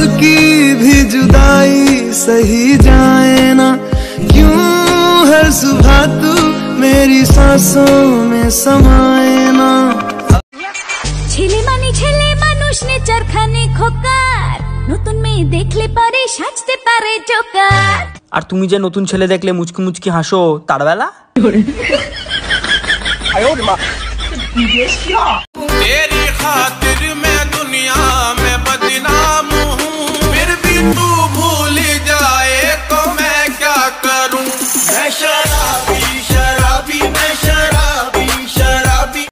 एक पल की भी जुदाई सही जाए ना क्यों हर सुबह तू मेरी सांसों में समाए ना ছেলে মানে ছেলে মানুষ নেচার খানে খোকার নতুন মেয়ে দেখলে পরে সাজতে পারে জোকার আর তুমি যে নতুন ছেলে দেখলে মুচকি মুচকি হাসো তার বেলা तेरी खातिर मैं दुनिया pressure